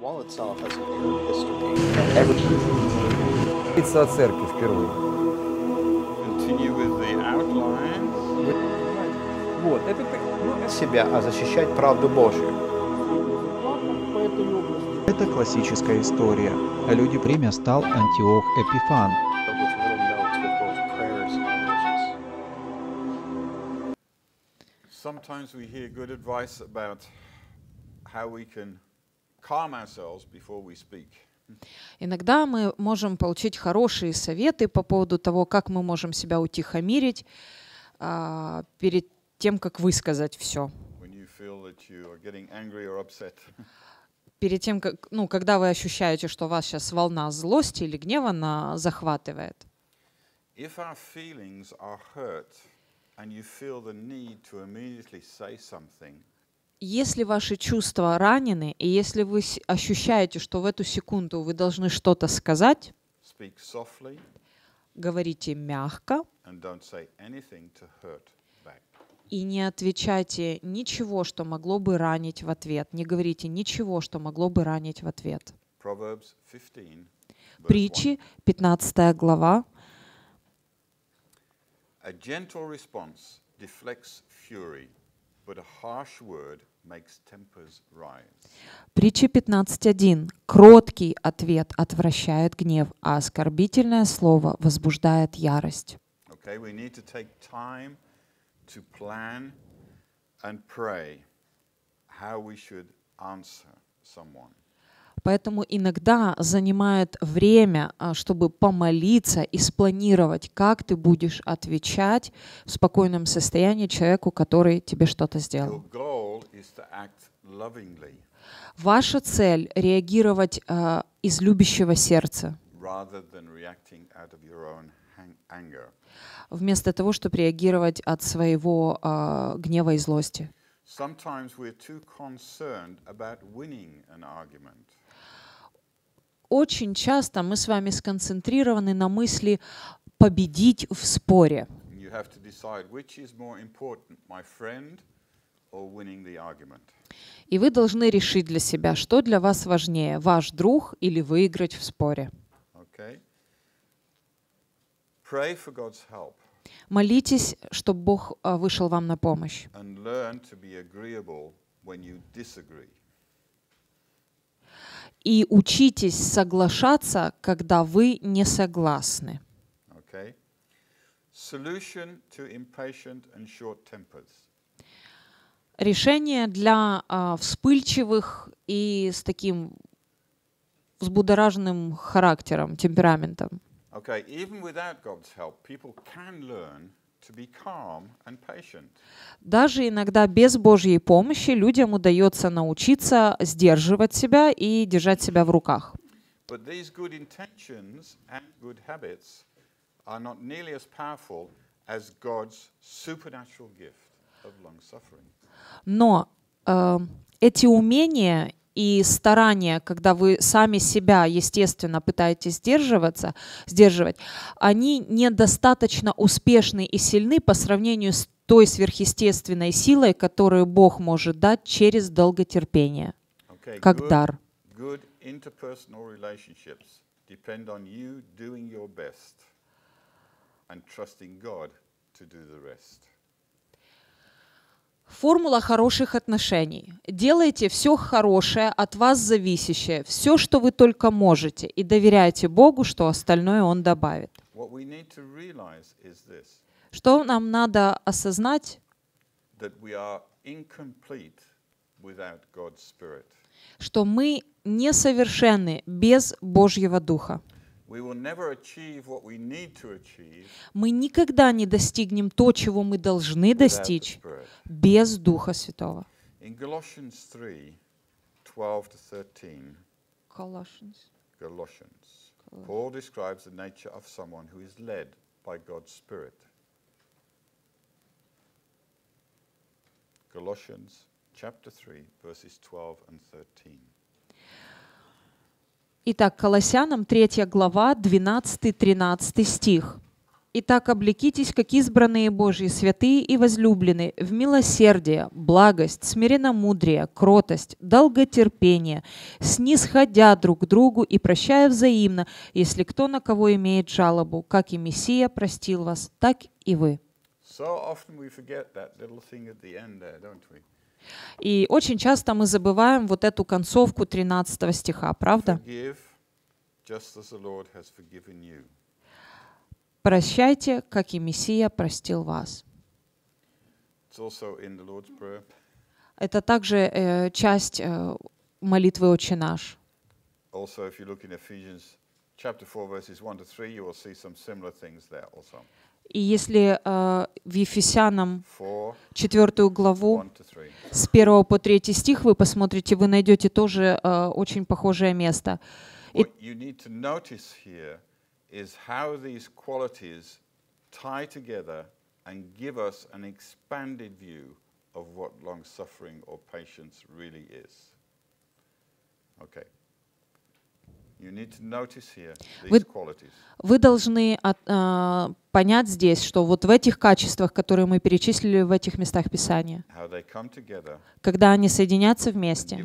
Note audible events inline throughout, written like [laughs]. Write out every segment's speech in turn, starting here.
Говорится о церкви впервые. Continue with the outline. Вот, это, так- ну, себя, а защищать правду Божью. Это классическая история. Люди время стал Антиох Эпифан. Sometimes we hear good advice about how we can calm ourselves before we speak. Иногда мы можем получить хорошие советы по поводу того, как мы можем себя утихомирить а, перед тем, как высказать все. When you feel that you are getting angry or upset. Перед тем, как, ну, когда вы ощущаете, что вас сейчас волна злости или гнева на, захватывает. If our feelings are hurt and you feel the need to immediately say something, Если ваши чувства ранены, и если вы ощущаете, что в эту секунду вы должны что-то сказать, softly говорите мягко и не отвечайте ничего, что могло бы ранить в ответ. Не говорите ничего, что могло бы ранить в ответ. Proverbs 15. verse 1. Притчи, 15 глава. A gentle response deflects fury, Притчи 15.1. Кроткий ответ отвращает гнев, а оскорбительное слово возбуждает ярость. Okay, we need to take time to plan and pray how we should answer someone. Поэтому иногда занимает время, а, чтобы помолиться и спланировать, как ты будешь отвечать в спокойном состоянии человеку, который тебе что-то сделал. Ваша цель — реагировать а, из любящего сердца, вместо того, чтобы реагировать от своего а, гнева и злости. Sometimes we're too concerned about winning an argument. Очень часто мы с вами сконцентрированы на мысли победить в споре. И вы должны решить для себя, что для вас важнее, ваш друг или выиграть в споре. Okay? Pray for God's help Молитесь, чтобы Бог а, вышел вам на помощь. and learn to be agreeable when you disagree. И учитесь соглашаться, когда вы не согласны. Okay? Solution to impatient and short tempers. Решение для а, вспыльчивых и с таким взбудораженным характером, темпераментом. Okay, even without God's help, people can learn Даже иногда без Божьей помощи людям удается научиться сдерживать себя и держать себя в руках. Но э, эти умения и старания, когда вы сами себя, естественно, пытаетесь сдерживаться, сдерживать, они недостаточно успешны и сильны по сравнению с той сверхъестественной силой, которую Бог может дать через долготерпение, Okay, как good, дар. good and trusting God to do the rest. Формула хороших отношений. Делайте все хорошее, от вас зависящее, все, что вы только можете, и доверяйте Богу, что остальное Он добавит. Что нам надо осознать? Что мы несовершенны без Божьего Духа. We will never achieve what we need to achieve Мы никогда не достигнем то, чего мы должны without the достичь, Spirit. без Духа Святого. In Galatians 3 12 to 13, Galatians, Paul describes the nature of someone who is led by God's Spirit. Galatians chapter 3, verses 12 and 13. Итак, Колоссянам 3 глава, 12-13 стих. Итак, облекитесь, как избранные Божьи, святые и возлюбленные, в милосердие, благость, смиренномудрие, кротость, долготерпение, снисходя друг к другу и прощая взаимно, если кто на кого имеет жалобу, как и Мессия простил вас, так и вы. So often we forget that little thing at the end there, don't we? И очень часто мы забываем вот эту концовку 13 стиха, правда? Прощайте, как и Мессия простил вас. Это также э, часть э, молитвы «Отче наш». Also, if you look in Ephesians chapter 4, verses 1 to 3, you will see some similar things there also. И если э, в Ефесянам 4, 4 главу 1 to 3. с 1 по 3 стих вы посмотрите, вы найдете тоже э, очень похожее место. View of what long suffering or patience really is. Okay. You need to notice here these Вы-. Вы должны от- а, понять здесь, что вот в этих качествах, которые мы перечислили в этих местах Писания, когда они соединятся вместе,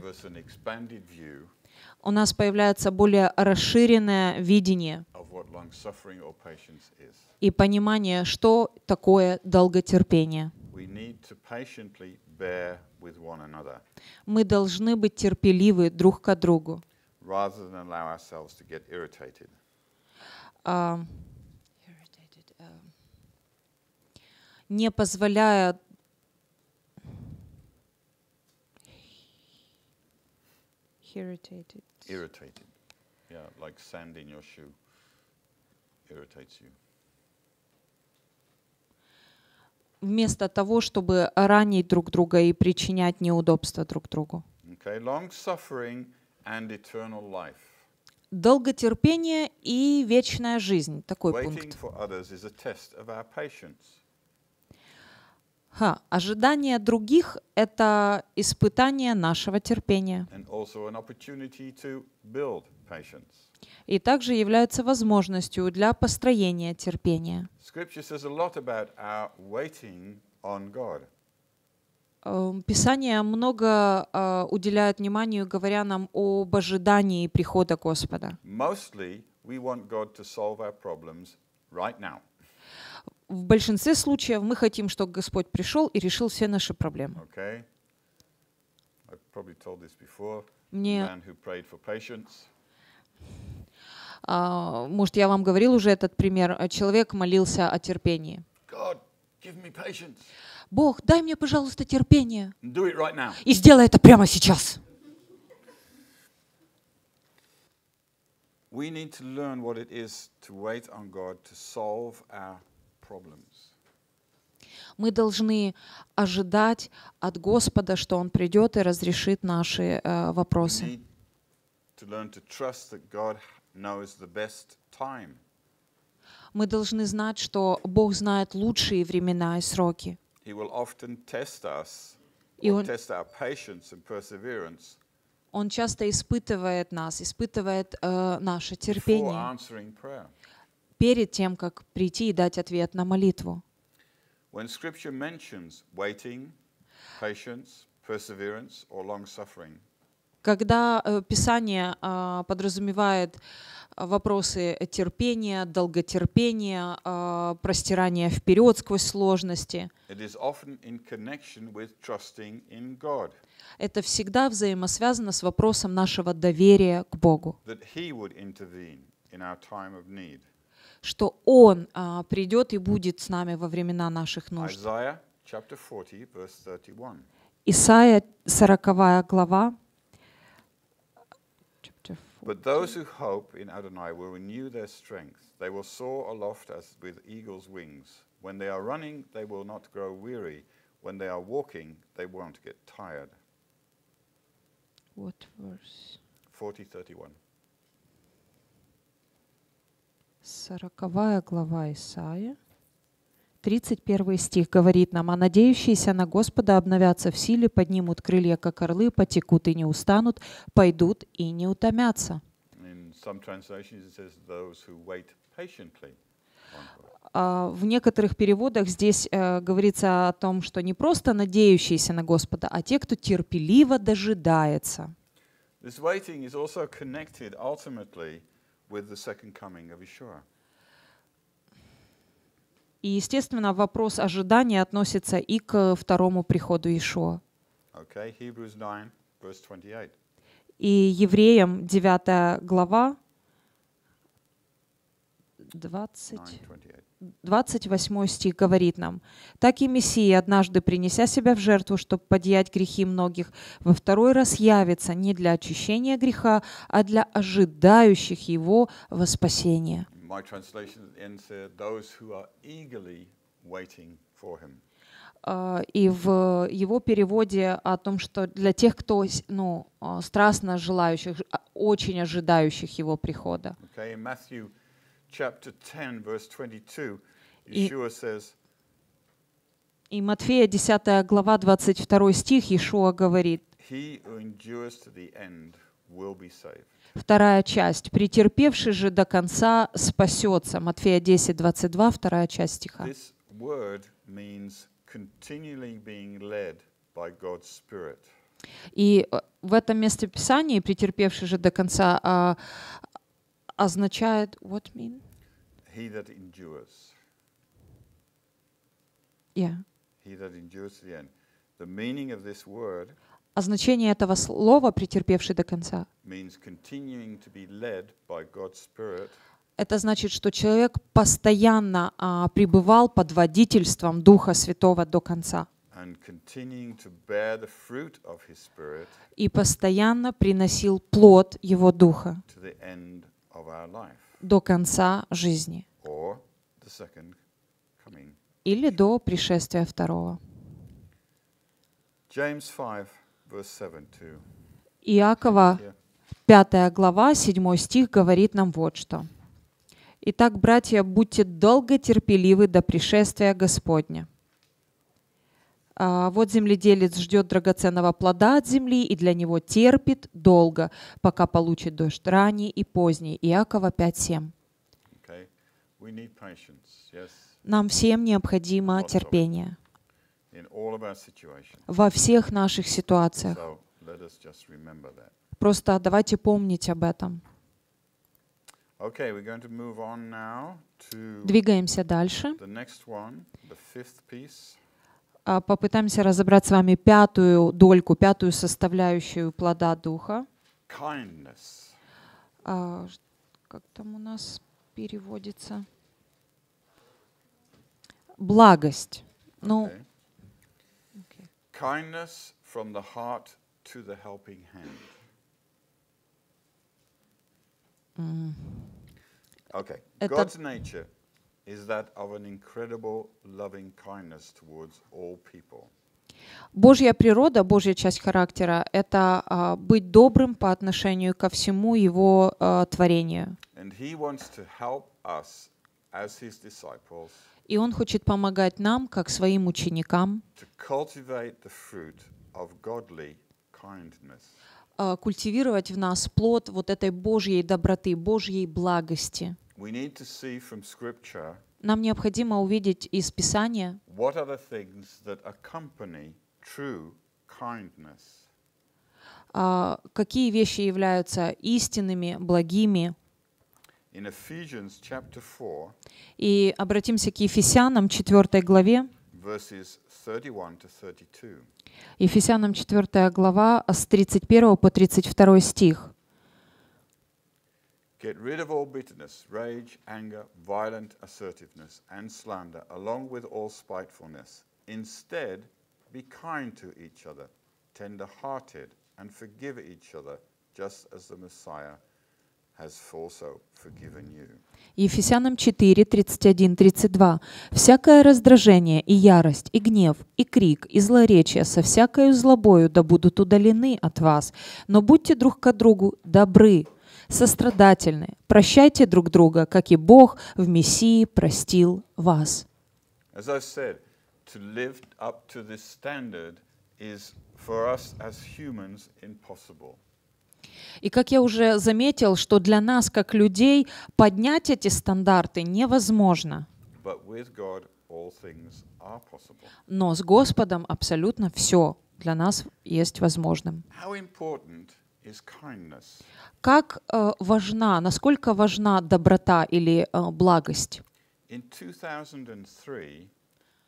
у нас появляется более расширенное видение и понимание, что такое долготерпение. Мы должны быть терпеливы друг к другу. Rather than allow ourselves to get irritated. а, а, не позволяя irritated. Irritated. Yeah, like sand in your shoe irritates you. вместо того, чтобы ранить друг друга и причинять неудобства друг другу. Okay, long suffering and eternal life. Долготерпение и вечная жизнь. Такой Waiting пункт. for others is a test of our patience. Ха, ожидание других — это испытание нашего терпения. and also an opportunity to build patience. И также является возможностью для построения терпения. Scripture says a lot about our waiting on God. Эм, Писание много э, уделяет вниманию, говоря нам об ожидании прихода Господа. В большинстве случаев мы хотим, чтобы Господь пришел и решил все наши проблемы. Мне, а, может, я вам говорил уже этот пример. Человек молился о терпении. God, give me patience. Бог, дай мне, пожалуйста, терпение. Right. И сделай это прямо сейчас. We need to learn what it is to wait on God to solve our problems. Мы должны ожидать от Господа, что Он придет и разрешит наши э, вопросы. Мы должны знать, что Бог знает лучшие времена и сроки. He will often test us, И or он- test our patience and perseverance Он часто испытывает нас, испытывает э, наше before терпение answering prayer. перед тем, как прийти и дать ответ на молитву. When Scripture mentions waiting, patience, perseverance, or long suffering, Когда э, Писание э, подразумевает э, вопросы терпения, долготерпения, э, простирания вперед сквозь сложности, это всегда взаимосвязано с вопросом нашего доверия к Богу, что Он а, придет и будет с нами во времена наших нужд. Isaiah chapter 40, verse 31. Исайя 40 глава. chapter But those who hope in Adonai will renew their strength. They will soar aloft as with eagle's wings. When they are running, they will not grow weary. When they are walking, they won't get tired. What verse? 40, 31. 40 глава Исаия. 31 стих говорит нам, «А надеющиеся на Господа обновятся в силе, поднимут крылья, как орлы, потекут и не устанут, пойдут и не утомятся». А, В некоторых переводах здесь э, говорится о том, что не просто надеющиеся на Господа, а те, кто терпеливо дожидается. This waiting is also connected ultimately with the second coming of Yeshua. И, естественно, вопрос ожидания относится и к второму приходу Ишуа. Okay, Hebrews 9, verse 28. И Евреям 9 глава 20, 9, 28. 28 стих говорит нам, «Так и Мессия, однажды принеся себя в жертву, чтобы подъять грехи многих, во второй раз явится не для очищения греха, а для ожидающих Его во спасение». My translation ends here, those who are eagerly waiting for him. А, И в его переводе о том, что для тех, кто ну, а, страстно желающих, а, очень ожидающих его прихода. Okay, in Matthew chapter 10, verse 22, И- Yeshua says, И Матфея 10 глава 22 стих Иешуа говорит, He who endures to the end will be saved. Вторая часть, «Претерпевший же до конца спасется». Матфея 10, 22, вторая часть стиха. This word means continually being led by God's Spirit. И э, в этом месте Писания «претерпевший же до конца» а, означает what mean? He that endures. Yeah. He that endures to the end. The meaning of this word А значение этого слова «претерпевший до конца» Это значит, что человек постоянно а, пребывал под водительством Духа Святого до конца. И постоянно приносил плод Его Духа до конца жизни. Или до пришествия второго. James 5, verse 7 to Иакова, here. 5 глава, 7 стих говорит нам вот что. «Итак, братья, будьте долго терпеливы до пришествия Господня. А, вот земледелец ждет драгоценного плода от земли и для него терпит долго, пока получит дождь ранний и поздний». Иакова 5.7. Okay? Yes, Нам всем необходимо терпение in all of our situations. Во всех наших ситуациях. Просто давайте помнить об этом. Двигаемся дальше. А, Попытаемся разобрать с вами пятую дольку, пятую составляющую плода Духа. А, как там у нас переводится? Благость. Ну, Okay. Kindness from the heart to the helping hand. Okay. Это- God's nature is that of an incredible loving kindness towards all people. Божья природа, Божья часть характера — это а, быть добрым по отношению ко всему Его а, творению. And He wants to help us as His disciples И Он хочет помогать нам, как своим ученикам, а, культивировать в нас плод вот этой Божьей доброты, Божьей благости. Нам необходимо увидеть из Писания, а, какие вещи являются истинными, благими. In Ephesians chapter 4, И обратимся к Ефесянам 4 главе. verses 31 to 32. Ефесянам 4 глава а с 31 по 32 стих. Get rid of all bitterness, rage, anger, violent assertiveness, and slander, along with all spitefulness. Instead, be kind to each other, tender hearted, and forgive each other, just as the Messiah Ефесянам 4, 31, 32. «Всякое раздражение и ярость, и гнев, и крик, и злоречие со всякою злобою да будут удалены от вас, но будьте друг к другу добры, сострадательны, прощайте друг друга, как и Бог в Мессии простил вас». Said, to for us as humans impossible. И как я уже заметил, что для нас, как людей, поднять эти стандарты невозможно. Но с Господом абсолютно все для нас есть возможным. Как э, важна, насколько важна доброта или э, благость? In 2003,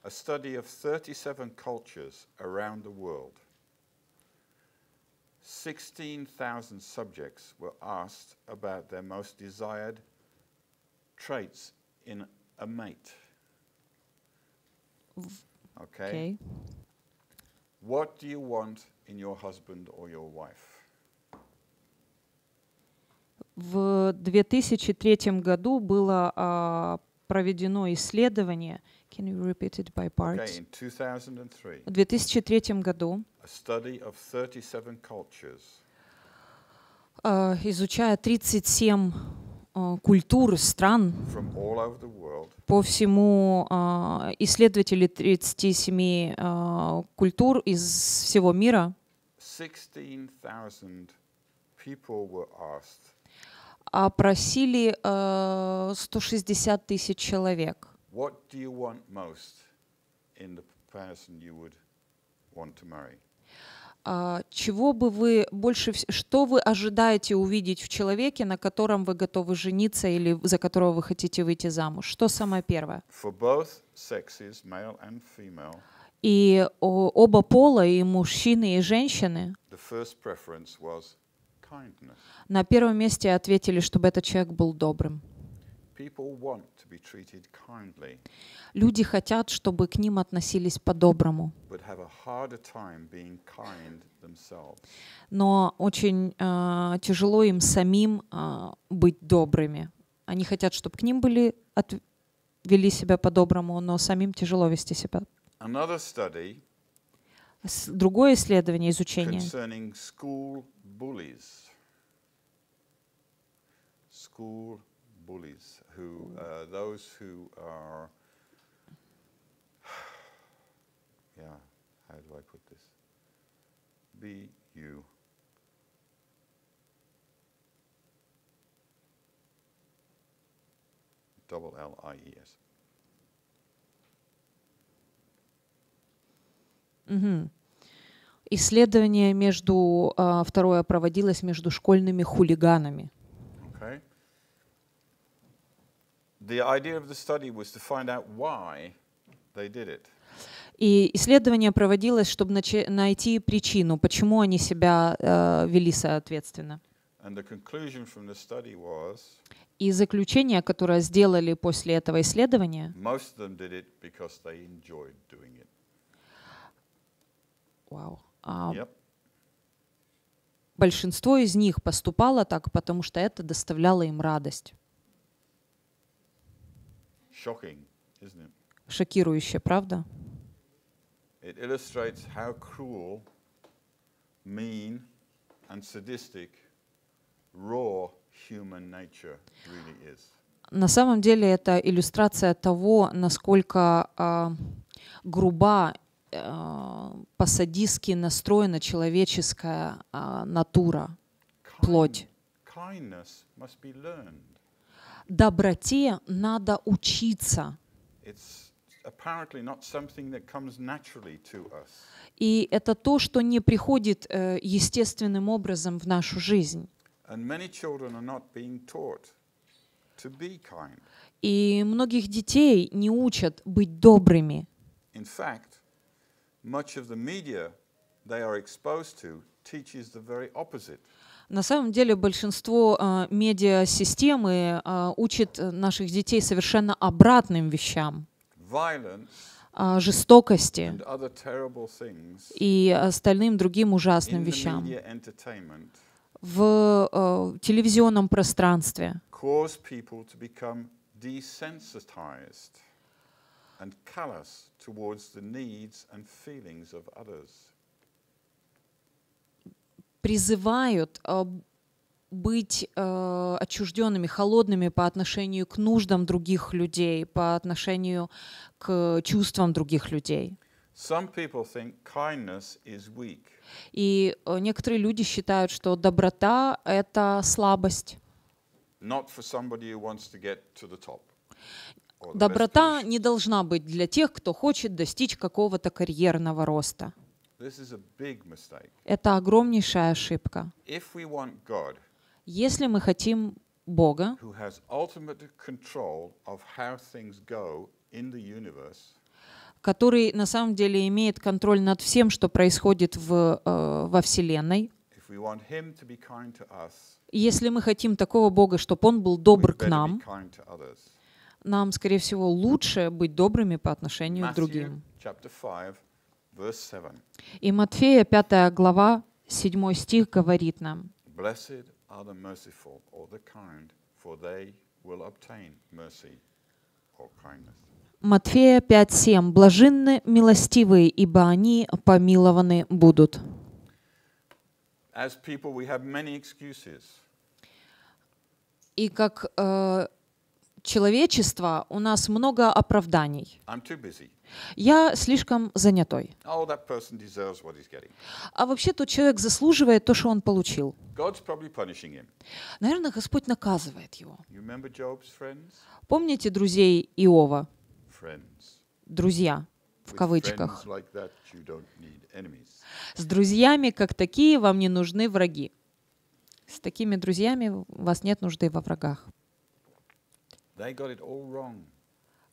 a study of 37 cultures around the world, 16,000 subjects were asked about their most desired traits in a mate. Okay? Окей. What do you want in your husband or your wife? В 2003 году было а, проведено исследование. Can you repeat it by Okay, parts? in 2003, В 2003 году, a study of 37 cultures. а, изучая 37 а, культур стран from all over the world. по всему, а, исследователи 37 а, культур из всего мира. 16,000 people were asked, опросили а, 160 тысяч человек. What do you want most in the person you would want to marry? А, Чего бы вы больше, что вы ожидаете увидеть в человеке, на котором вы готовы жениться или за которого вы хотите выйти замуж? Что самое первое? For both sexes, male and female, И о- оба пола, и мужчины, и женщины, the first preference was kindness. на первом месте ответили, чтобы этот человек был добрым. Люди хотят, чтобы к ним относились по-доброму, но очень а, тяжело им самим а, быть добрыми. Они хотят, чтобы к ним были от- вели себя по-доброму, но самим тяжело вести себя. Другое исследование, изучение school bullies. Who uh, those who are, yeah, how do I put this? B U. Double L I E S. Мгм. Исследование между а, второе проводилось между школьными хулиганами. Okay. The idea of the study was to find out why they did it. И исследование проводилось, чтобы найти причину, почему они себя э, вели соответственно. And the conclusion from the study was И заключение, которое сделали после этого исследования, most of them did it because they enjoyed doing it. вау, а, Yep. большинство из них поступало так, потому что это доставляло им радость. Shocking, isn't it? Шокирующе, правда? It illustrates how cruel, mean, and sadistic raw human nature really is. На самом деле это иллюстрация того, насколько а, груба, а, по-садистски настроена человеческая а, натура, плоть. Kindness must be learned. Доброте надо учиться. И это то, что не приходит э, естественным образом в нашу жизнь. И многих детей не учат быть добрыми. In fact, much of the media they are exposed to teaches the very opposite. На самом деле большинство э, медиасистемы э, учат э, наших детей совершенно обратным вещам. Violence э, жестокости и остальным другим ужасным вещам в э, телевизионном пространстве and callous towards the needs and feelings of others. Призывают э, быть э, отчужденными, холодными по отношению к нуждам других людей, по отношению к чувствам других людей. Some people think kindness is weak. И э, некоторые люди считают, что доброта — это слабость. not for somebody who wants to get to the top. Доброта не должна быть для тех, кто хочет достичь какого-то карьерного роста. This is a big mistake. Это огромнейшая ошибка. If we want God, Если мы хотим Бога, who has ultimate control of how things go in the universe, который на самом деле имеет контроль над всем, что происходит в, э, во Вселенной, если мы хотим такого Бога, чтобы Он был добр к нам, нам, скорее всего, лучше быть добрыми по отношению к другим. chapter 5, verse 7. И Матфея 5 глава, 7 стих говорит нам. Матфея 5.7. «Блаженны милостивые, ибо они помилованы будут». People. И как э, человечество у нас много оправданий. Я слишком занятой. Oh. А вообще тот человек заслуживает то, что он получил. Наверное, Господь наказывает его. Помните друзей Иова? Друзья, в кавычках. С друзьями, как такие, вам не нужны враги. С такими друзьями у вас нет нужды во врагах. They got it all wrong.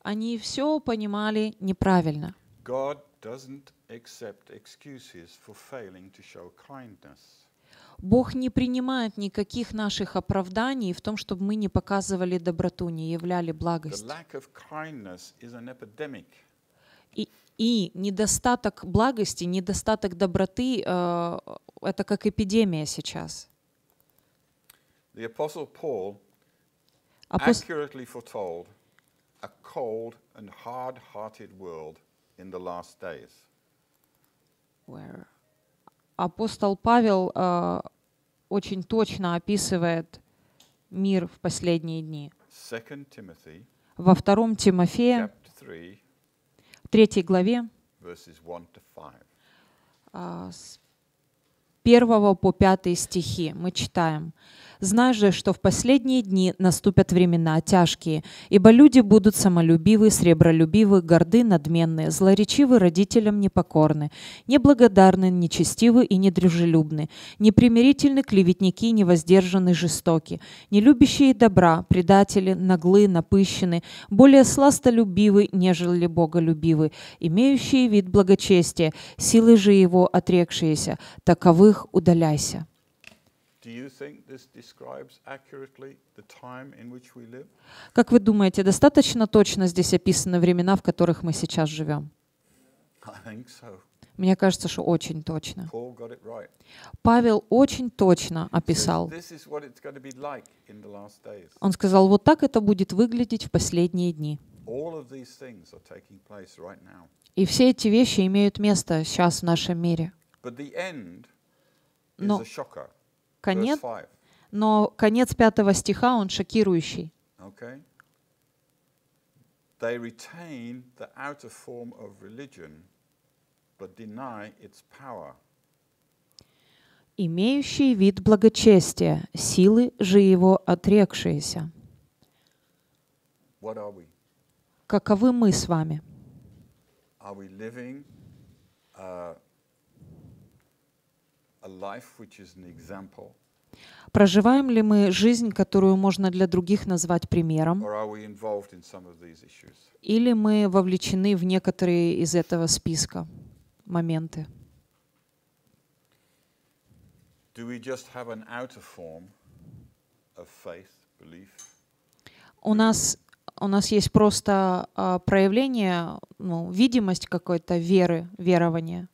Они все понимали неправильно. God doesn't accept excuses for failing to show kindness. Бог не принимает никаких наших оправданий в том, чтобы мы не показывали доброту, не являли благость. И, и недостаток благости, недостаток доброты э, это как эпидемия сейчас. The Apostle Paul Accurately foretold a cold and hard hearted world in the last days. Where? Апостол Павел э, очень точно описывает мир в последние дни. 2 Timothy Во втором Тимофея, chapter 3, третьей главе, verses 1 to 5. а, с 1 по 5 стихи мы читаем. «Знай же, что в последние дни наступят времена тяжкие, ибо люди будут самолюбивы, сребролюбивы, горды, надменные, злоречивы, родителям непокорны, неблагодарны, нечестивы и недружелюбны, непримирительны, клеветники, невоздержаны, жестоки, нелюбящие добра, предатели, наглы, напыщены, более сластолюбивы, нежели боголюбивы, имеющие вид благочестия, силы же его отрекшиеся, таковых удаляйся». Как вы думаете, достаточно точно здесь описаны времена, в которых мы сейчас живем? I think so. Мне кажется, что очень точно. Paul got it right. Павел очень точно описал. This is what it's going to be like in the last days. Он сказал, вот так это будет выглядеть в последние дни. All of these things are taking place right now. И все эти вещи имеют место сейчас в нашем мире. But the end is Но a shocker. Конец, Verse 5. но конец пятого стиха, он шокирующий. They retain the outer form of religion, but deny its power. имеющий вид благочестия, силы же его отрекшиеся. What are we? Каковы мы с вами? Are we living uh, a life which is an example, Проживаем ли мы жизнь, которую можно для других назвать примером, или мы вовлечены в некоторые из этого списка моменты? У нас, у нас есть просто а, проявление, ну, видимость какой-то веры, верования.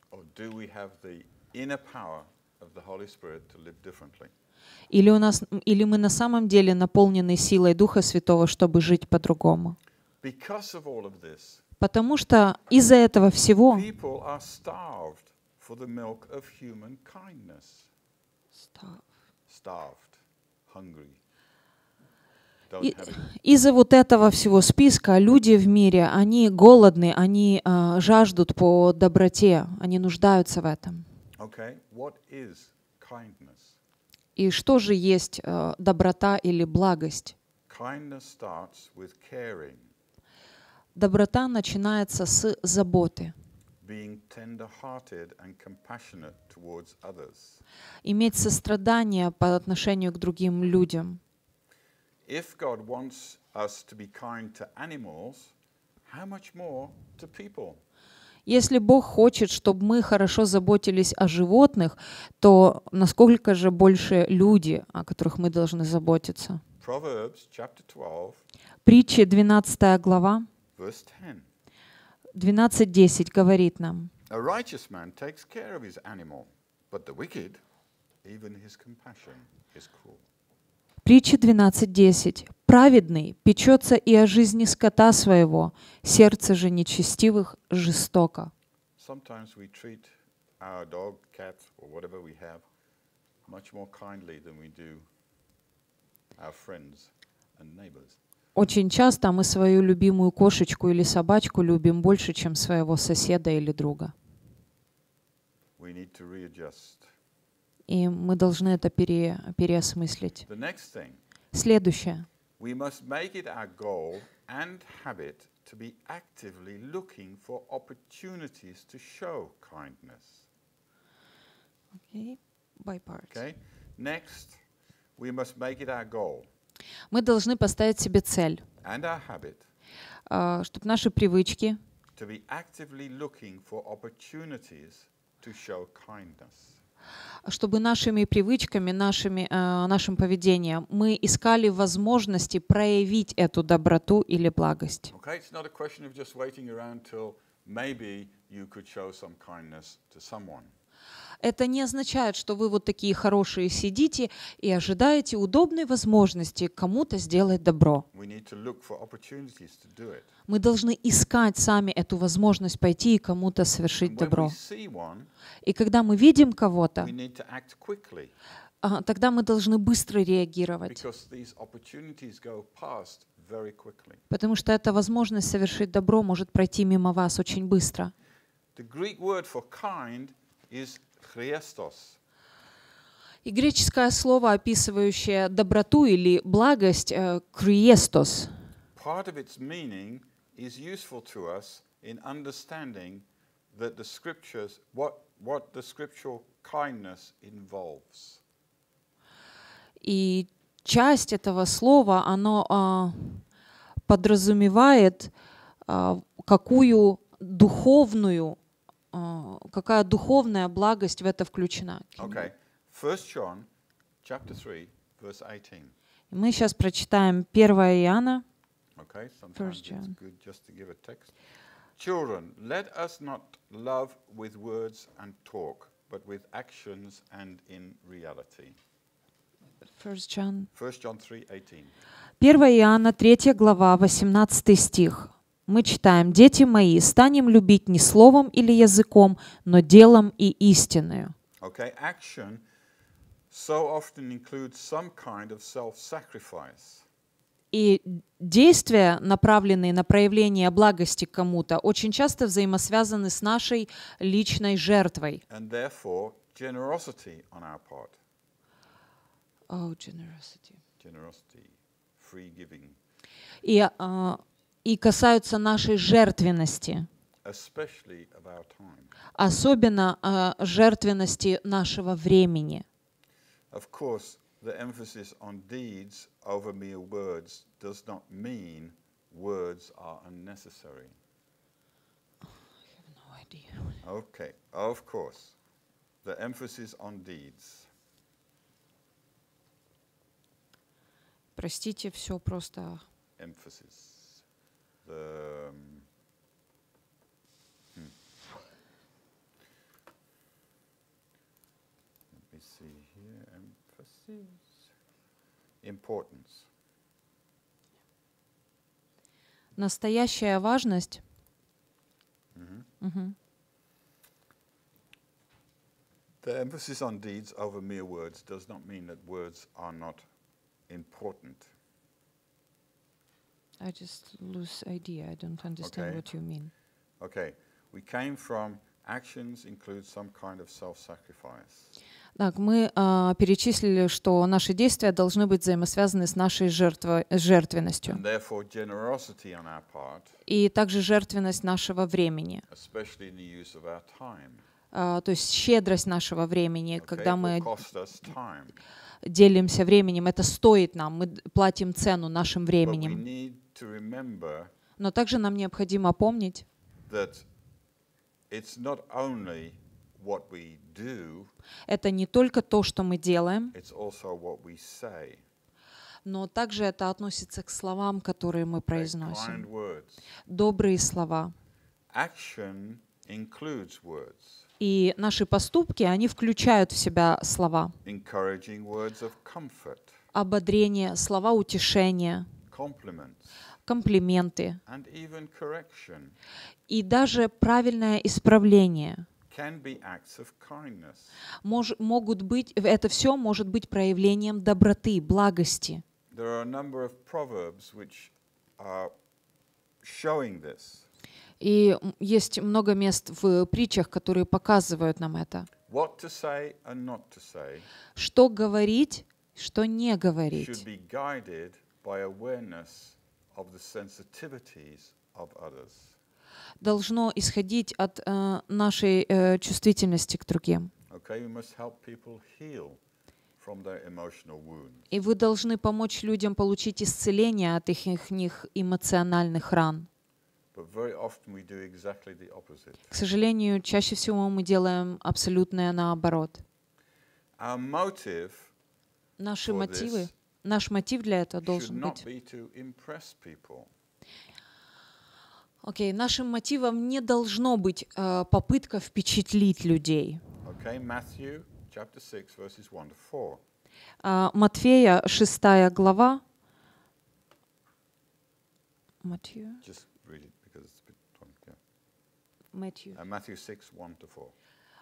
Или, у нас, или мы на самом деле наполнены силой Духа Святого, чтобы жить по-другому. Потому что из-за этого всего из-за вот этого всего списка люди в мире, они голодны, они а, жаждут по доброте, они нуждаются в этом. Okay, what is kindness? И что же есть а, доброта или благость? Kindness starts with caring. Доброта начинается с заботы. being tender hearted and compassionate towards others. Иметь сострадание по отношению к другим людям. If God wants us to be kind to animals, how much more to people? Если Бог хочет, чтобы мы хорошо заботились о животных, то насколько же больше люди, о которых мы должны заботиться? Proverbs chapter 12, Притча 12 глава, verse 10. 12.10 говорит нам, man Притча 12.10. «Праведный печется и о жизни скота своего, сердце же нечестивых жестоко». Sometimes we treat our dog, cat, or whatever we have much more kindly than we do our friends and neighbors. Очень часто мы свою любимую кошечку или собачку любим больше, чем своего соседа или друга. We need to readjust. И мы должны это пере- переосмыслить. Thing, Следующее. Okay? Next, we must make it our goal Мы должны поставить себе цель, and our habit чтобы наши привычки, to be actively looking for opportunities to show kindness. Чтобы нашими привычками, нашими, э, нашим поведением мы искали возможности проявить эту доброту или благость. Okay. Это не означает, что вы вот такие хорошие сидите и ожидаете удобной возможности кому-то сделать добро. Мы должны искать сами эту возможность пойти и кому-то совершить добро. И когда мы видим кого-то, а, тогда мы должны быстро реагировать, потому что эта возможность совершить добро может пройти мимо вас очень быстро. The Greek word for kind is chriestos. И греческое слово, описывающее доброту или благость, э, «криестос», Part of its meaning is useful to us in understanding that the scriptures, what, what the scriptural kindness involves. И часть этого слова, оно а, подразумевает, а, какую духовную, а, какая духовная благость в это включена. Okay, 1 John chapter 3, verse 18. И Мы сейчас прочитаем 1 Иоанна, Okay, sometimes it's good just to give a text. Children, let us not love with words and talk, but with actions and in reality. 1 John 1 John 3, 18. 1 Иоанна, 3 глава, 18 стих. Мы читаем, «Дети мои, станем любить не словом или языком, но делом и истиною». Okay, action so often includes some kind of self-sacrifice. И действия, направленные на проявление благости кому-то, очень часто взаимосвязаны с нашей личной жертвой. and therefore generosity on our part. Generosity, free giving, И, а, и касаются нашей жертвенности, especially of our time. особенно а, жертвенности нашего времени. Of course, the emphasis on deeds over mere words does not mean words are unnecessary. Okay, of course, the emphasis on deeds. Простите, все просто emphasis. The, um, hmm. Let me see here. Emphasis. Importance. настоящая важность. Мгм. The emphasis on deeds over mere words does not mean that words are not important. I just lose idea. I don't understand Okay. what you mean. Okay, we came from actions include some kind of self sacrifice. Так, мы а, перечислили, что наши действия должны быть взаимосвязаны с нашей жертвой, с жертвенностью. And therefore, generosity on our part, И также жертвенность нашего времени. especially in the use of our time. А, то есть щедрость нашего времени, Okay? когда мы делимся временем, это стоит нам, мы платим цену нашим временем. Need to remember Но также нам необходимо помнить, that it's not only what we do, это не только то, что мы делаем, it's also what we say. но также это относится к словам, которые мы произносим. Добрые слова. Action includes words. И наши поступки, они включают в себя слова. Encouraging words of comfort, Ободрение, слова утешения, compliments, комплименты и даже правильное исправление мож- могут быть, это все может быть проявлением доброты, благости. И есть много мест в притчах, которые показывают нам это. Что говорить, что не говорить. Of the sensitivities of others. Должно исходить от э, нашей э, чувствительности к другим. Okay, we must help people heal from their emotional wounds. И вы должны помочь людям получить исцеление от их, их них эмоциональных ран. But very often we do exactly the opposite. К сожалению, чаще всего мы делаем абсолютное наоборот. Our motive Наши мотивы, наш мотив для этого должен быть. Окей, нашим мотивом не должно быть э, попытка впечатлить людей. Okay, Matthew chapter 6, verses 1 to 4. А, Матфея, 6 глава. Матфея? Just read it because it's a bit long. Yeah. Матфея. Uh, Matthew 6, 1 to 4.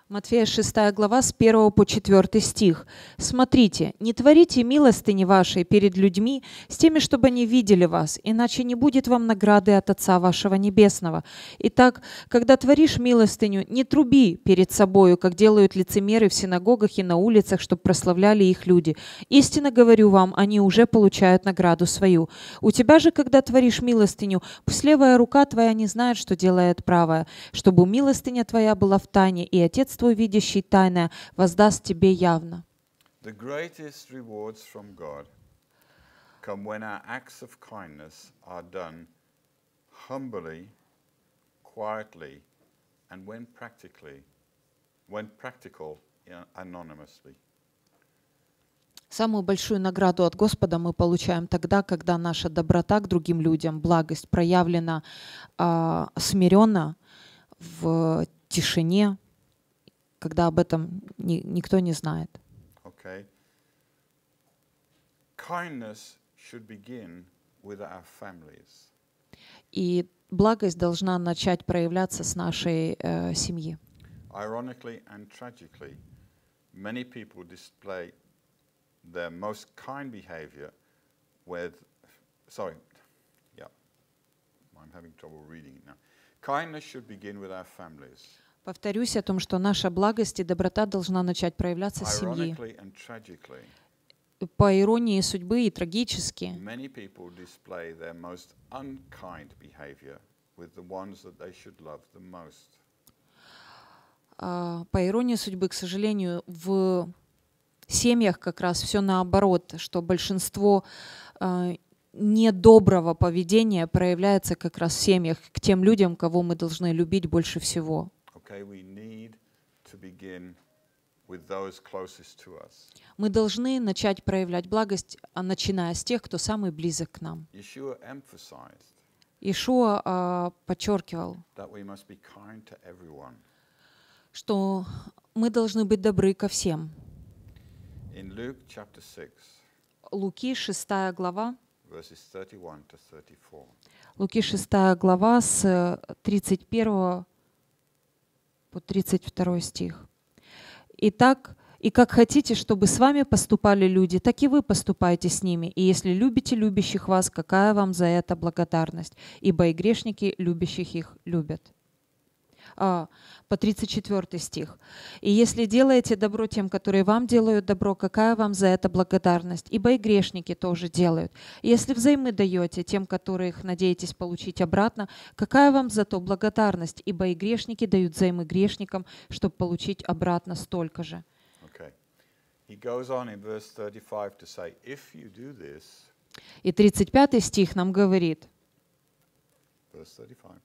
Матфея 6 глава с 1 по 4 стих. «Смотрите, не творите милостыни вашей перед людьми с теми, чтобы они видели вас, иначе не будет вам награды от Отца вашего Небесного. Итак, когда творишь милостыню, не труби перед собою, как делают лицемеры в синагогах и на улицах, чтобы прославляли их люди. Истинно говорю вам, они уже получают награду свою. У тебя же, когда творишь милостыню, пусть левая рука твоя не знает, что делает правая, чтобы милостыня твоя была в тайне, и Отец твой, видящий тайное, воздаст тебе явно. The greatest rewards from God come when our acts of kindness are done humbly, quietly, and when practically, when practical, anonymously. Самую большую награду от Господа мы получаем тогда, когда наша доброта к другим людям, благость проявлена а, смиренно, в тишине, когда об этом ни- никто не знает. Okay? Kindness should begin with our families. И благость должна начать проявляться с нашей э, семьи. Ironically and tragically, many people display their most kind behavior with, sorry, yeah, I'm having trouble reading it now. Kindness should begin with our families. Повторюсь о том, что наша благость и доброта должна начать проявляться с семьи. Ironically and tragically, По иронии судьбы и трагически, а, по иронии судьбы, к сожалению, в семьях как раз все наоборот, что большинство а, недоброго поведения проявляется как раз в семьях к тем людям, кого мы должны любить больше всего. Okay, we need to begin with those closest to us. Мы должны начать проявлять благость, а начиная с тех, кто самый близок к нам. Ишуа а, подчеркивал, что мы должны быть добры ко всем. In Luke chapter 6, Луки 6 глава, verses 31 to 34. Луки 6 глава с 31 по 32 стих. Итак, и как хотите, чтобы с вами поступали люди, так и вы поступайте с ними. И если любите любящих вас, какая вам за это благодарность? Ибо и грешники любящих их любят. А, по 34 стих. «И если делаете добро тем, которые вам делают добро, какая вам за это благодарность? Ибо и грешники тоже делают. И если взаймы даете тем, которых надеетесь получить обратно, какая вам за то благодарность? Ибо и грешники дают взаймы грешникам, чтобы получить обратно столько же». He goes on in verse 35 to say, if you do this, И 35 стих нам говорит, verse 35,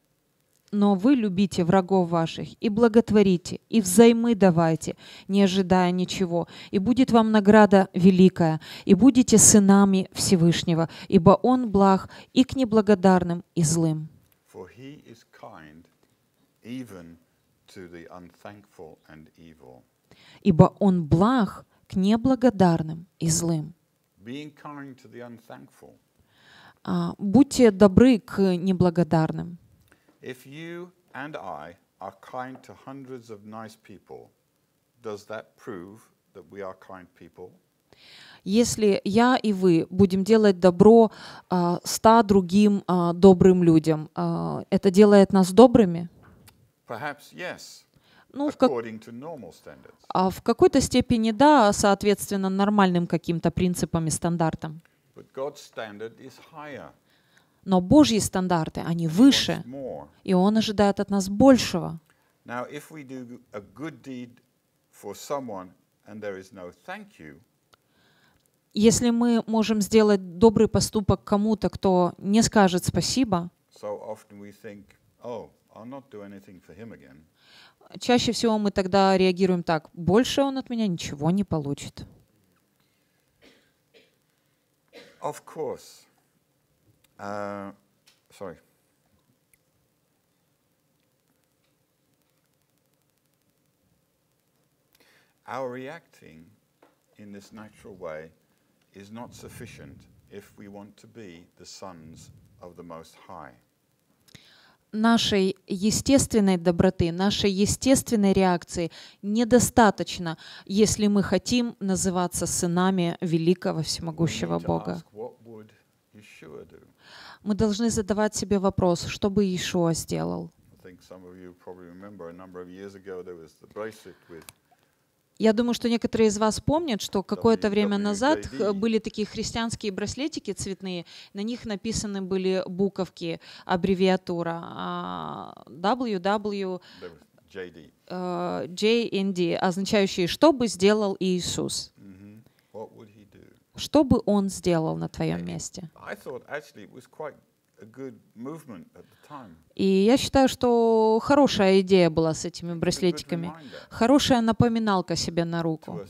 Но вы любите врагов ваших и благотворите, и взаймы давайте, не ожидая ничего, и будет вам награда великая, и будете сынами Всевышнего, ибо Он благ и к неблагодарным, и злым. Ибо Он благ к неблагодарным и злым. А, Будьте добры к неблагодарным. If you and I are kind to hundreds of nice people, does that prove that we are kind people? Если я и вы будем делать добро а, ста другим а, добрым людям, а, это делает нас добрыми? Perhaps yes, Ну, в, как-. А в какой-то степени да, соответственно, нормальным каким-то принципам и стандартам. But God's standard is higher. Но Божьи стандарты, они выше, и Он ожидает от нас большего. Если мы можем сделать добрый поступок кому-то, кто не скажет спасибо, oh, чаще всего мы тогда реагируем так, больше он от меня ничего не получит. Of course. Uh, sorry. Our reacting in this natural way is not sufficient if we want to be the sons of the Most High. Нашей естественной доброты, нашей естественной реакции недостаточно, если мы хотим называться сынами великого всемогущего Бога. ask, Мы должны задавать себе вопрос, что бы Иешуа сделал. Я думаю, что некоторые из вас помнят, что какое-то время WWJD. назад были такие христианские браслетики цветные, на них написаны были буковки, аббревиатура а, WW was JD. э, означающие «Что бы сделал Иисус?» hmm What would he do? Что бы Он сделал на твоем месте? И я считаю, что хорошая идея была с этими браслетиками. Хорошая напоминалка себе на руку,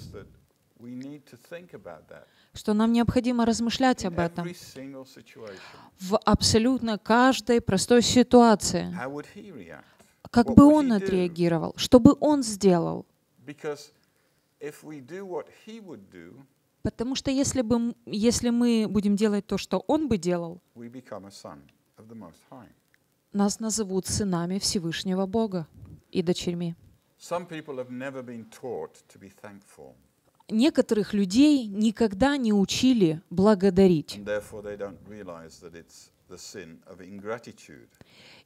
что нам необходимо размышлять об этом. в абсолютно каждой простой ситуации. Как бы он отреагировал? Что бы он сделал? Потому что если, бы, если мы будем делать то, что он бы делал, нас назовут сынами Всевышнего Бога и дочерьми. Некоторых людей никогда не учили благодарить.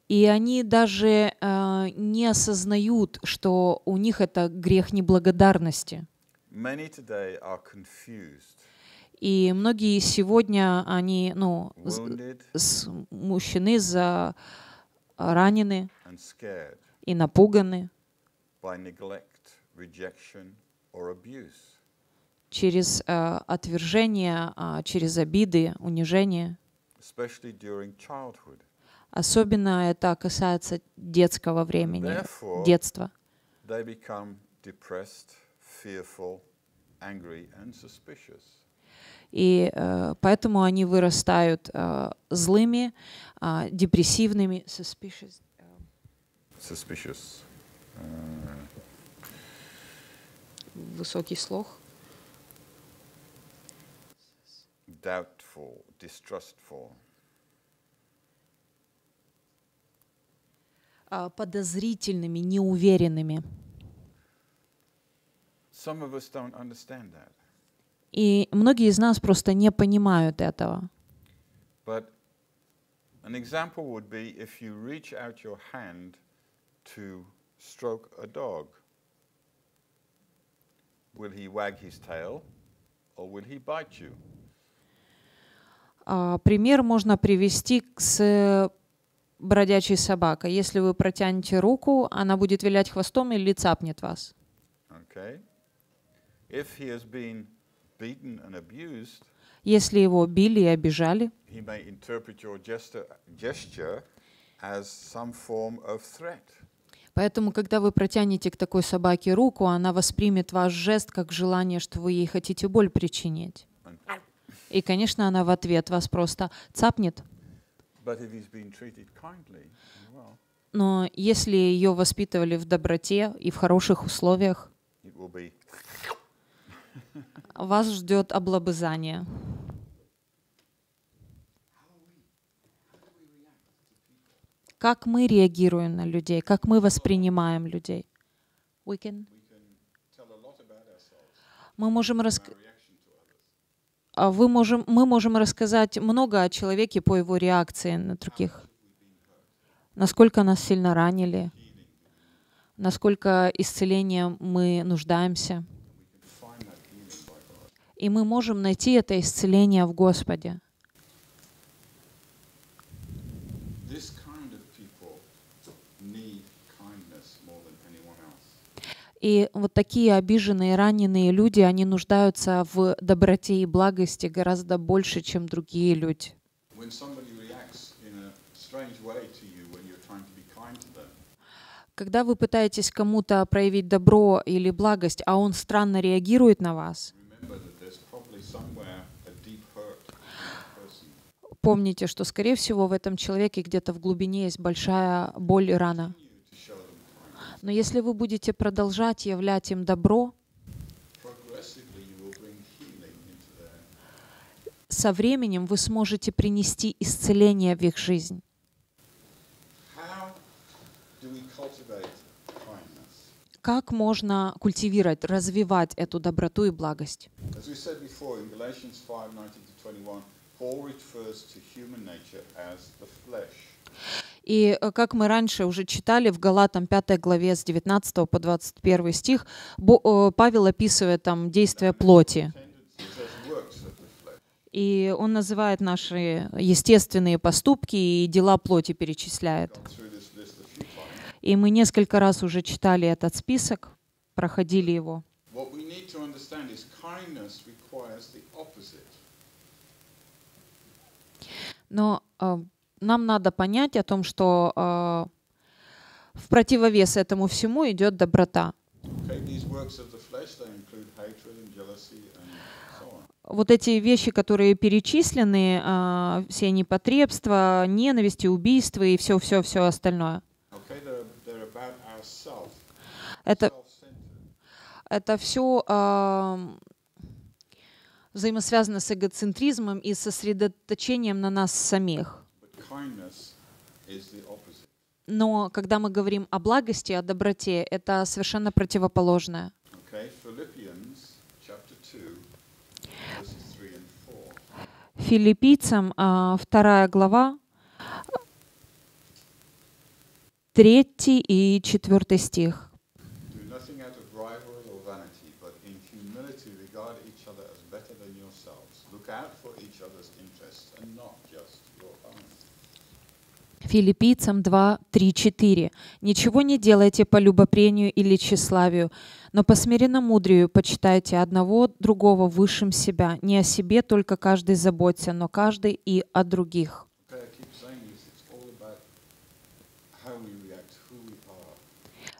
И они даже э, не осознают, что у них это грех неблагодарности. Many today are confused, И многие сегодня, они, ну, смущены, за, ранены and scared и напуганы by neglect, rejection, or abuse. через э, отвержение, а, через обиды, унижение. especially during childhood. Особенно это касается детского времени, детства. Fearful, angry, and suspicious. И э, поэтому они вырастают э, злыми, а, депрессивными, suspicious, э, Suspicious. Uh, высокий слог, doubtful, distrustful. а, подозрительными, неуверенными. Some of us don't understand that. И многие из нас просто не понимают этого. But an example would be if you reach out your hand to stroke a dog? Will he wag his tail or will he bite you? А, Пример можно привести с бродячей собакой. Если вы протянете руку, она будет вилять хвостом или цапнет вас. Okay? Если его били и обижали, he may interpret your gesture, gesture as some form of threat. Поэтому, когда вы протянете к такой собаке руку, она воспримет ваш жест как желание, что вы ей хотите боль причинить. И, конечно, она в ответ вас просто цапнет. Но если ее воспитывали в доброте и в хороших условиях, вас ждет облобызание. Как мы реагируем на людей, как мы воспринимаем людей. We can- Мы можем рас... А Вы можем, мы можем рассказать много о человеке по его реакции на других. Насколько нас сильно ранили, насколько исцеления мы нуждаемся. И мы можем найти это исцеление в Господе. И вот такие обиженные, раненые люди, они нуждаются в доброте и благости гораздо больше, чем другие люди. Когда вы пытаетесь кому-то проявить добро или благость, а он странно реагирует на вас, remember that there's probably somewhere a deep hurt in that person. Помните, что, скорее всего, в этом человеке где-то в глубине есть большая боль и рана. Но если вы будете продолжать являть им добро, со временем вы сможете принести исцеление в их жизнь. Как можно культивировать, развивать эту доброту и благость? As we said before, in Galatians 5 19 to 21, Paul refers to human nature as the flesh. И э, как мы раньше уже читали в Галатам 5 главе с 19 по 21 стих, э, Павел описывает там действия плоти. И он называет наши естественные поступки и дела плоти перечисляет. И мы несколько раз уже читали этот список, проходили его. What we need to understand is kindness requires the opposite. Но э, нам надо понять о том, что э, в противовес этому всему идет доброта. Вот эти вещи, которые перечислены, э, все непотребства, ненависти, убийства и все-все-все остальное. Это, это все взаимосвязано с эгоцентризмом и сосредоточением на нас самих. Но когда мы говорим о благости, о доброте, это совершенно противоположное. Okay, Philippians chapter 2, verses 3 and 4. Филиппийцам а, вторая глава, третий и четвертый стих. Do nothing out of rivalry or vanity, but in humility regard each other as better than yourselves. Look out for each other's interests and not just your own. Филиппийцам 2, 3, 4. «Ничего не делайте по любопрению или тщеславию, но по смиренномудрию почитайте одного другого высшим себя. Не о себе только каждый заботься, но каждый и о других».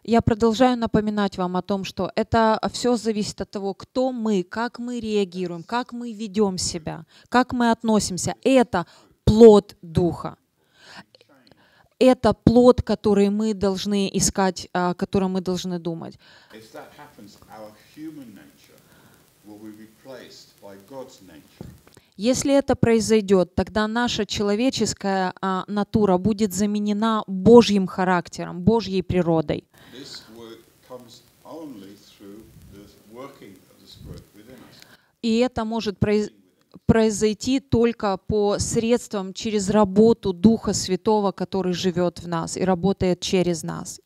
Я продолжаю напоминать вам о том, что это все зависит от того, кто мы, как мы реагируем, как мы ведем себя, как мы относимся. Это плод Духа. Это плод, который мы должны искать, о котором мы должны думать. Если это произойдет, тогда наша человеческая а, натура будет заменена Божьим характером, Божьей природой. И это может произ- произойти только по средствам через работу Духа Святого, который живет в нас и работает через нас.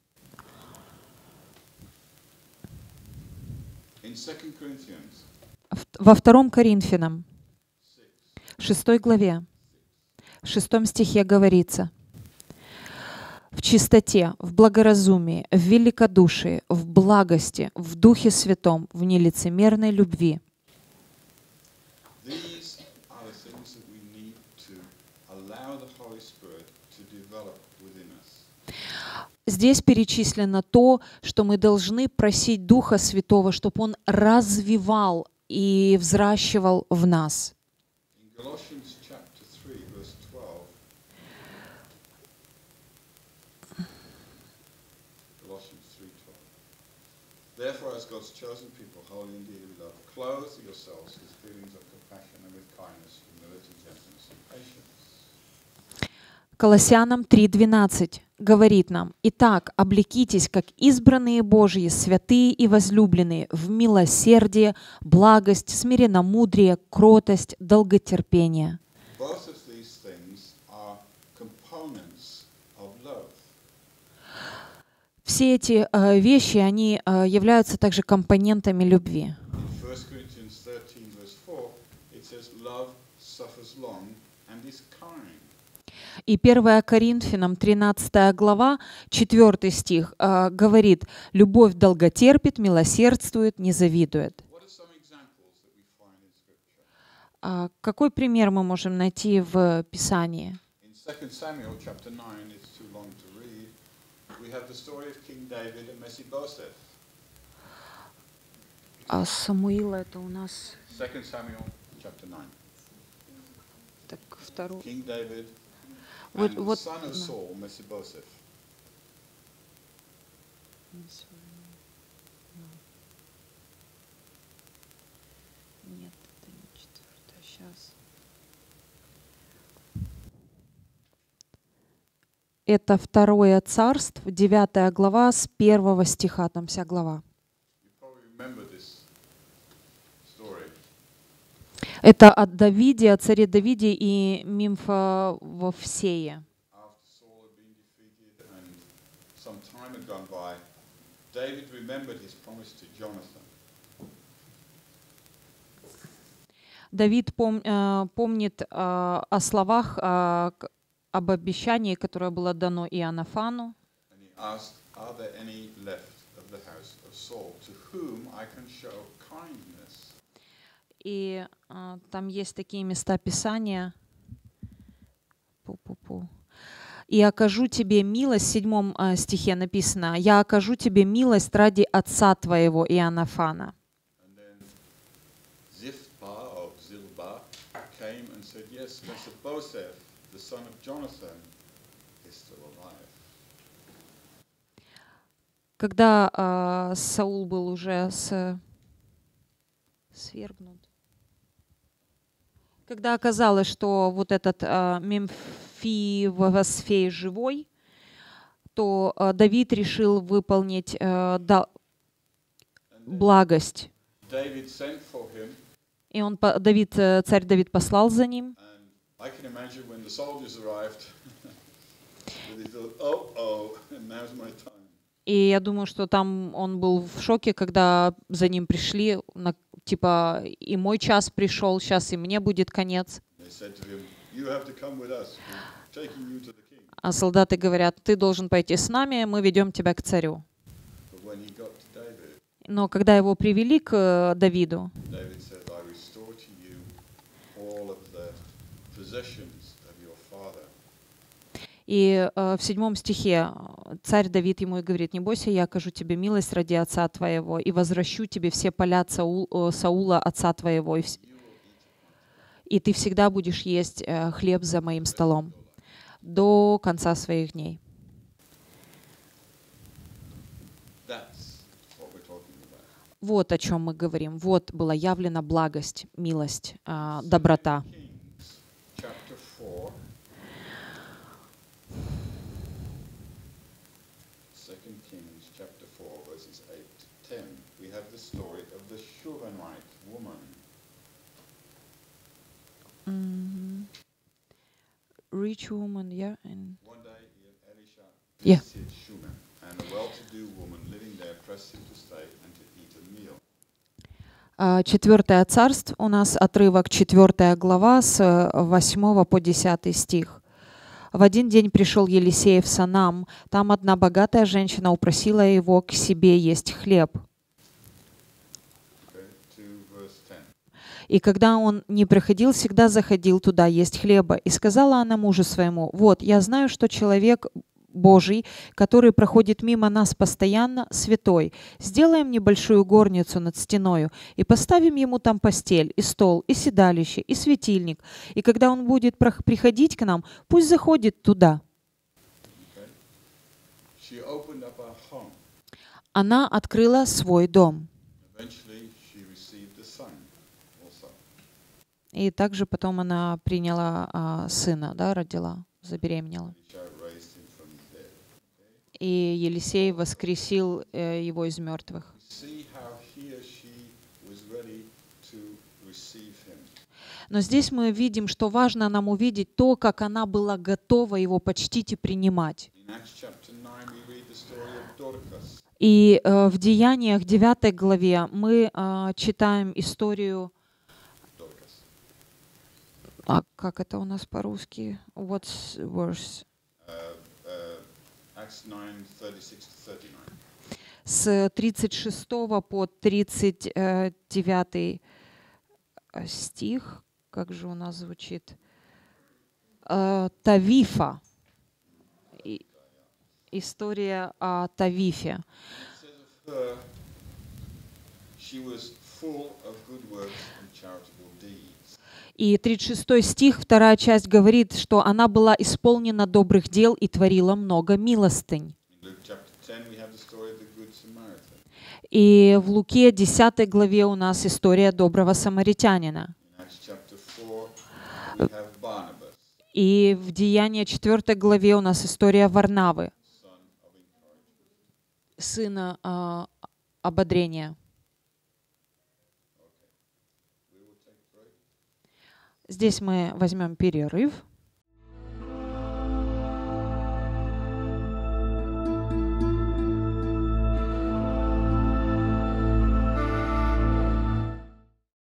Во втором Коринфянам, 6 главе, 6 стихе говорится, в чистоте, в благоразумии, в великодушии, в благости, в Духе Святом, в нелицемерной любви – Здесь перечислено то, что мы должны просить Духа Святого, чтобы Он развивал и взращивал в нас. In Colossians chapter 3, verse 12, Colossians 3:12. Therefore, as God's chosen people, holy and dearly beloved, clothe yourselves with feelings of compassion and with kindness, humility, gentleness, and patience. Колоссянам 3.12 говорит нам, «Итак, облекитесь, как избранные Божьи, святые и возлюбленные, в милосердие, благость, смиренномудрие, кротость, долготерпение». Все эти э, вещи, они э, являются также компонентами любви. In 1 Corinthians 13, verse 4, it says, long. И 1 Коринфянам 13 глава, 4 стих э, говорит, «Любовь долготерпит, милосердствует, не завидует». А какой пример мы можем найти в Писании? In 2 Samuel chapter 9, it's too long to read, we have the story of King David and Mephibosheth. А Самуила это у нас 2 Samuel chapter 9. так второй. King David Вот- вот. Нет, это не четвертая, сейчас. Это второе царство, 9 глава, с первого стиха, там вся глава. You probably remember this story. Это от Давиде, о царе Давиде и Jonathan. Давид пом- э, помнит э, о словах, э, к- об обещании, которое было дано Иоаннафану. Asked, И э, там есть такие места Писания. Пу-пу-пу. «И окажу тебе милость», в седьмом э, стихе написано, «Я окажу тебе милость ради отца твоего Иоаннафана». Когда э, Саул был уже с... свергнут, когда оказалось, что вот этот э, Мемфивосфей живой, то э, Давид решил выполнить э, да- благость. И он, Давид, э, царь Давид послал за ним. arrived, [laughs] thought, Oh, oh. И я думаю, что там он был в шоке, когда за ним пришли, на- типа, и мой час пришел, сейчас и мне будет конец. А солдаты говорят, ты должен пойти с нами, мы ведем тебя к царю. Но когда его привели к э, Давиду, David said, I restore to you all of the possessions of your father. И э, в седьмом стихе э, царь Давид ему и говорит, не бойся, я окажу тебе милость ради отца твоего и возвращу тебе все поля Саул- э, Саула, отца твоего, и, вс- и ты всегда будешь есть э, хлеб за моим столом до конца своих дней. Вот о чем мы говорим. Вот была явлена благость, милость, а, доброта. Kings chapter 4. 2 Kings chapter 4, verses 8 to 10. We have the story of the Shulamite woman. Rich woman, yeah, and One day Elisha Yeah. visited Shunem, and a well-to-do woman living there pressed him to stay and to eat a meal. А, Четвертое царств у нас отрывок 4 глава с э, 8 по 10 стих. В один день пришел Елисей в Санам. Там одна богатая женщина упросила его к себе есть хлеб. Okay, to verse 10. И когда он не приходил, всегда заходил туда есть хлеба. И сказала она мужу своему, вот, я знаю, что человек Божий, который проходит мимо нас постоянно, святой. Сделаем небольшую горницу над стеною и поставим ему там постель, и стол, и седалище, и светильник. И когда он будет приходить к нам, пусть заходит туда. Она открыла свой дом. Eventually, she received a son also. И также потом она приняла а, сына, да, родила, забеременела. И Елисей воскресил э, его из мертвых. Но здесь мы видим, что важно нам увидеть то, как она была готова его почтить и принимать. In Acts chapter 9, we read the story of Dorcas. И э, в Деяниях 9 главе мы э, читаем историю. А как это у нас по-русски? What's worse? Acts 9, 36 to 39. С 36 по 39 стих, как же у нас звучит? Э, Тавифа. История о Тавифе. She was full of good works and deeds. И 36 стих, вторая часть говорит, что она была исполнена добрых дел и творила много милостынь. In Luke chapter 10, we have the story of the Good Samaritan. И в Луке 10 главе у нас история доброго самаритянина. In Acts chapter 4, we have Barnabas, И в Деянии 4 главе у нас история Варнавы, сына а, ободрения. Здесь мы возьмем перерыв.